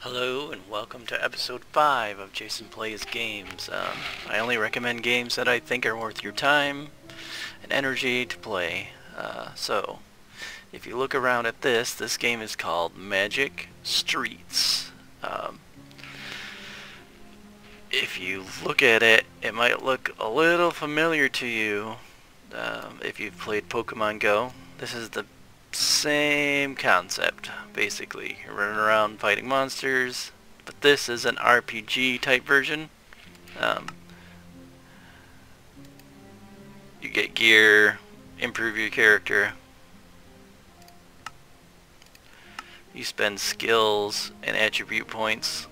Hello and welcome to episode 5 of Jason Plays Games. Um, I only recommend games that I think are worth your time and energy to play. Uh, so, if you look around at this, this game is called Magic Streets. Um, if you look at it, it might look a little familiar to you um, if you've played Pokemon Go. This is the same concept, basically. You're running around fighting monsters, but this is an RPG type version. Um, you get gear, improve your character. You spend skills and attribute points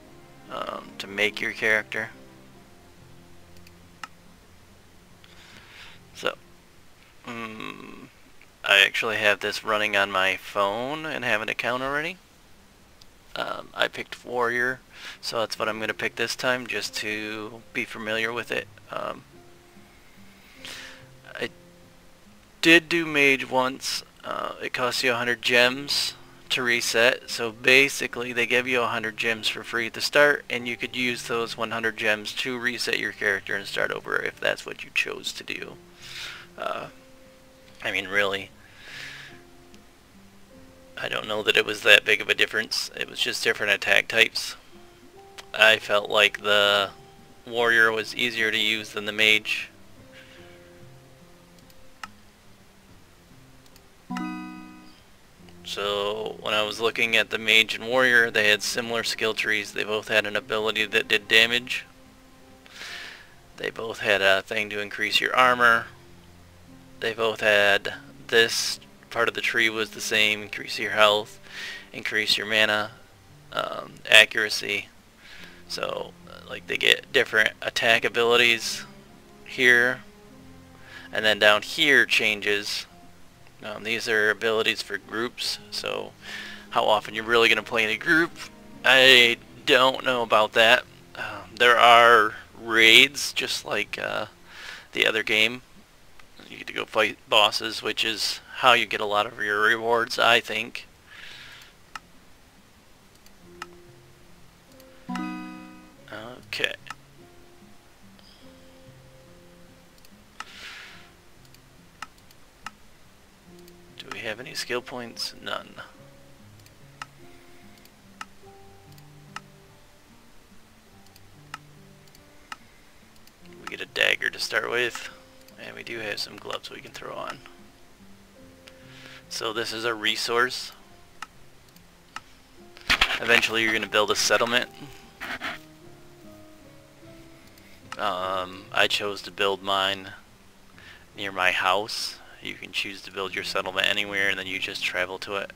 um, to make your character. So, um, I actually have this running on my phone and have an account already. Um, I picked Warrior, so that's what I'm going to pick this time, just to be familiar with it. Um, I did do Mage once. Uh, it costs you 100 gems to reset, so basically they give you 100 gems for free at the start, and you could use those 100 gems to reset your character and start over if that's what you chose to do. Uh, I mean, really, I don't know that it was that big of a difference. It was just different attack types. I felt like the warrior was easier to use than the mage. So when I was looking at the mage and warrior, they had similar skill trees. They both had an ability that did damage. They both had a thing to increase your armor. They both had this part of the tree was the same, increase your health, increase your mana, um, accuracy. So, like they get different attack abilities here, and then down here changes. Um, these are abilities for groups, so how often you're really going to play in a group, I don't know about that. Uh, there are raids, just like uh, the other game. You get to go fight bosses, which is how you get a lot of your rewards, I think. Okay. Do we have any skill points? None. We get a dagger to start with, and we do have some gloves we can throw on. So this is a resource. Eventually you're going to build a settlement. Um, I chose to build mine near my house. You can choose to build your settlement anywhere and then you just travel to it.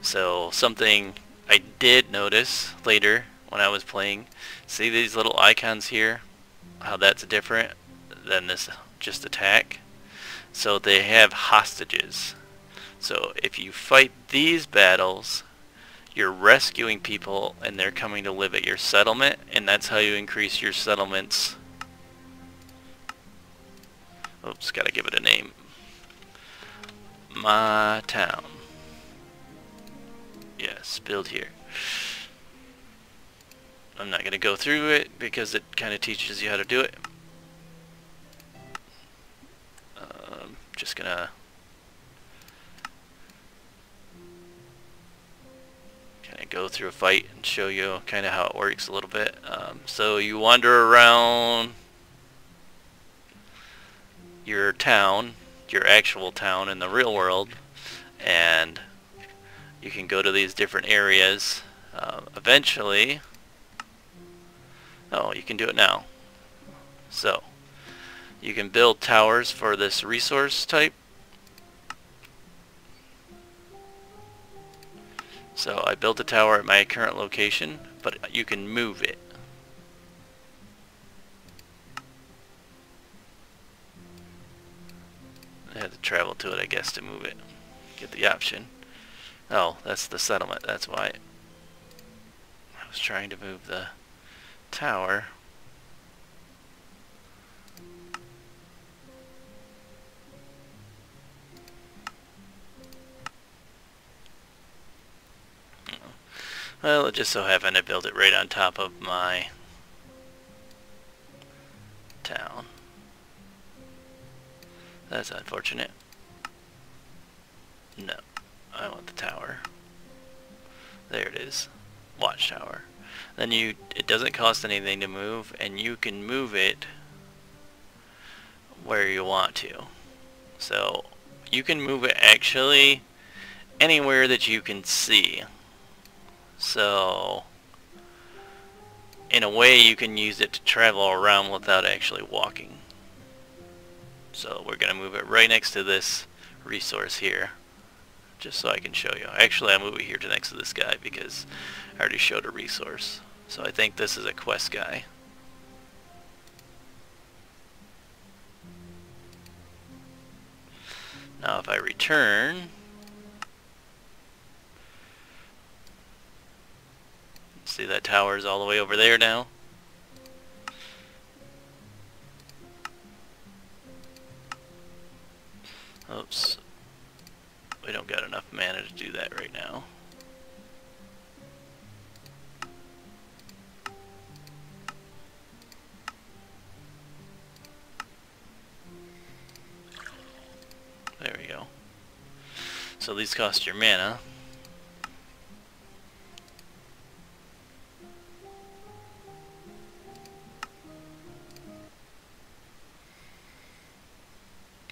So something I did notice later when I was playing, see these little icons here? How that's different than this just attack? So they have hostages. So if you fight these battles, you're rescuing people and they're coming to live at your settlement and that's how you increase your settlements. Oops, gotta give it a name. My town. Yes, build here. I'm not gonna go through it because it kind of teaches you how to do it. Just gonna kind of go through a fight and show you kind of how it works a little bit. Um, so you wander around your town, your actual town in the real world, and you can go to these different areas. Uh, eventually, oh, you can do it now. So, you can build towers for this resource type So I built a tower at my current location, but you can move it. I had to travel to it, I guess, to move it. Get the option. Oh, that's the settlement, that's why. I was trying to move the tower. Well, it just so happened I built it right on top of my town. That's unfortunate. No, I want the tower. There it is. Watchtower. Then you, it doesn't cost anything to move, and you can move it where you want to. So, you can move it actually anywhere that you can see. So, in a way you can use it to travel around without actually walking. So we're going to move it right next to this resource here just so I can show you. Actually, I'll move it here to next to this guy because I already showed a resource. So I think this is a quest guy. Now if I return, see that tower is all the way over there now. Oops. We don't got enough mana to do that right now. There we go. So these cost your mana.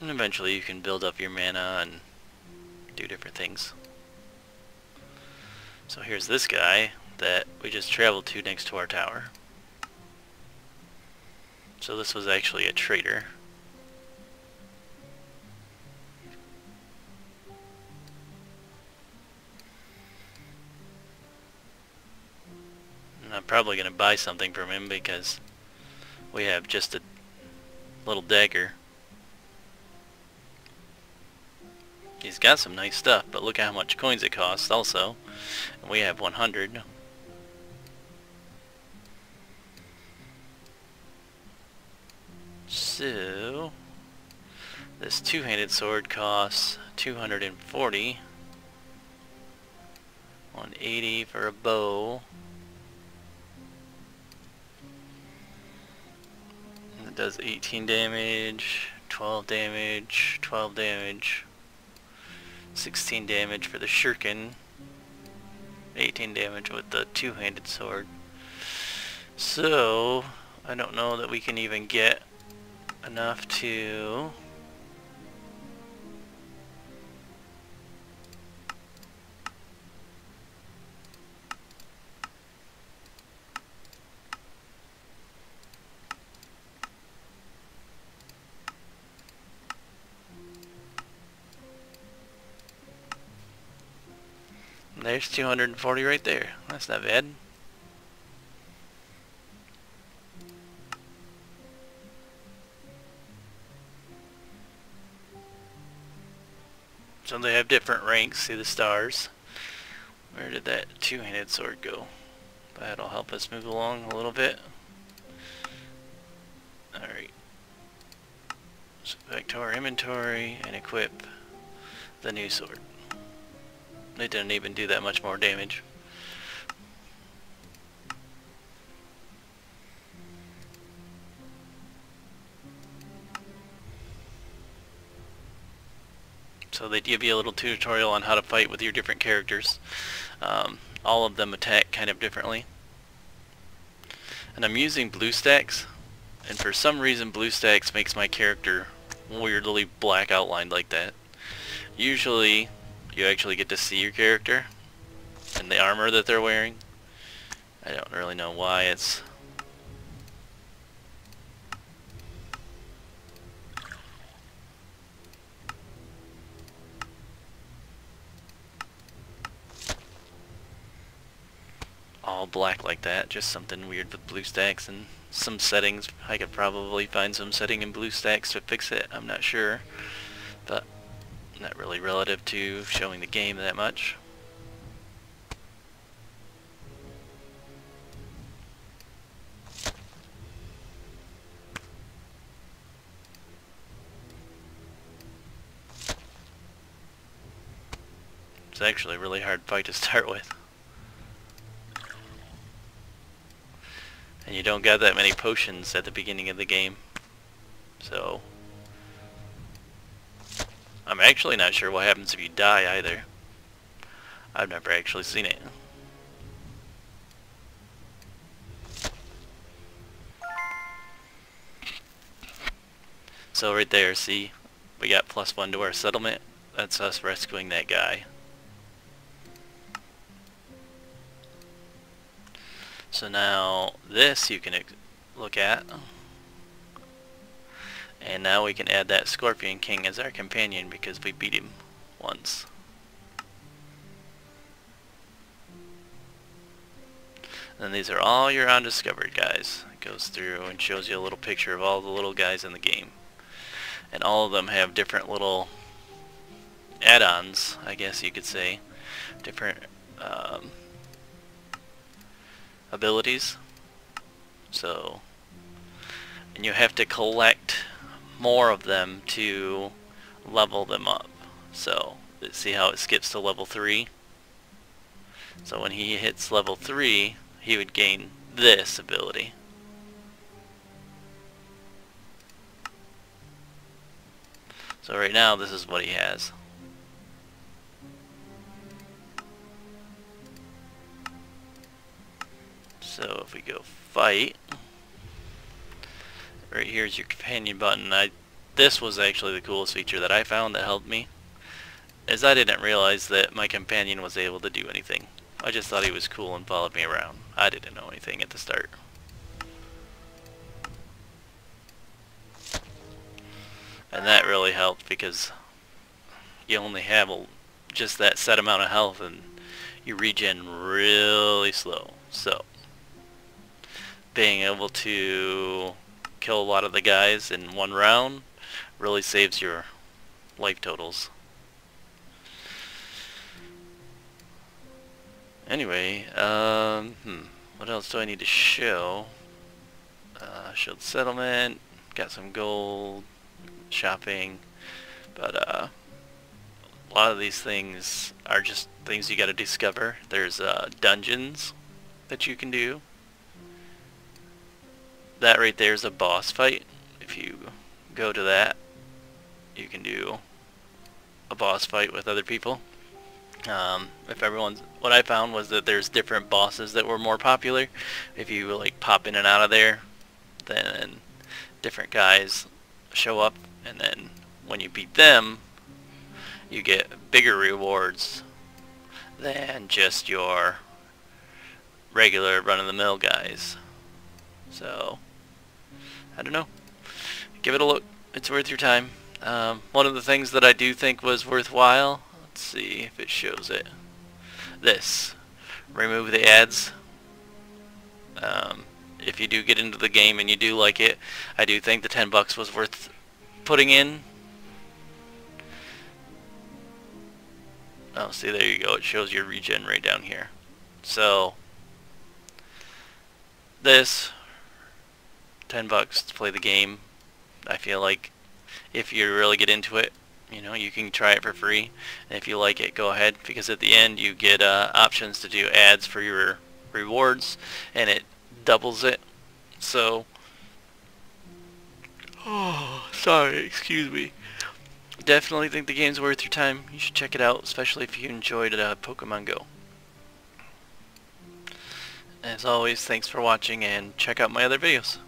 And eventually you can build up your mana and do different things. So here's this guy that we just traveled to next to our tower. So this was actually a trader. And I'm probably going to buy something from him because we have just a little dagger. He's got some nice stuff, but look at how much coins it costs also. And we have 100. So, this two-handed sword costs 240. 180 for a bow. And it does 18 damage, 12 damage, 12 damage. 16 damage for the shuriken. 18 damage with the two-handed sword. So, I don't know that we can even get enough to... There's 240 right there. That's not bad. So they have different ranks. See the stars. Where did that two-handed sword go? That'll help us move along a little bit. Alright. So back to our inventory and equip the new sword. It didn't even do that much more damage. So they give you a little tutorial on how to fight with your different characters. Um, all of them attack kind of differently. And I'm using BlueStacks, and for some reason BlueStacks makes my character weirdly black outlined like that. Usually you actually get to see your character and the armor that they're wearing. I don't really know why it's all black like that, just something weird with BlueStacks and some settings. I could probably find some setting in BlueStacks to fix it, I'm not sure. But not really relative to showing the game that much. It's actually a really hard fight to start with. And you don't get that many potions at the beginning of the game. So, I'm actually not sure what happens if you die either. I've never actually seen it. So right there, see, we got plus one to our settlement. That's us rescuing that guy. So now this you can look at. And now we can add that Scorpion King as our companion because we beat him once. And these are all your undiscovered guys. It goes through and shows you a little picture of all the little guys in the game. And all of them have different little add-ons, I guess you could say. Different um, abilities. So, and you have to collect more of them to level them up. So, see how it skips to level 3? So when he hits level 3, he would gain this ability. So right now, this is what he has. So if we go fight, right here is your companion button. I This was actually the coolest feature that I found that helped me, as I didn't realize that my companion was able to do anything. I just thought he was cool and followed me around. I didn't know anything at the start. And that really helped because you only have a, just that set amount of health and you regen really slow. So, being able to kill a lot of the guys in one round really saves your life totals. Anyway, um, hmm, what else do I need to show? Uh, showed settlement, got some gold, shopping, but uh, a lot of these things are just things you got to discover. There's uh, dungeons that you can do. That right there is a boss fight. If you go to that, you can do a boss fight with other people. Um, if everyone's, what I found was that there's different bosses that were more popular. If you like pop in and out of there, then different guys show up, and then when you beat them, you get bigger rewards than just your regular run-of-the-mill guys. So, I don't know. Give it a look. It's worth your time. Um, one of the things that I do think was worthwhile Let's see if it shows it. This. Remove the ads. Um, if you do get into the game and you do like it, I do think the 10 bucks was worth putting in. Oh, see, there you go. It shows your regen right down here. So, this, 10 bucks to play the game. I feel like if you really get into it, you know you can try it for free. And if you like it go ahead because at the end you get uh, options to do ads for your rewards and it doubles it. So oh sorry excuse me. Definitely think the game's worth your time. You should check it out especially if you enjoyed uh, Pokemon Go. As always thanks for watching and check out my other videos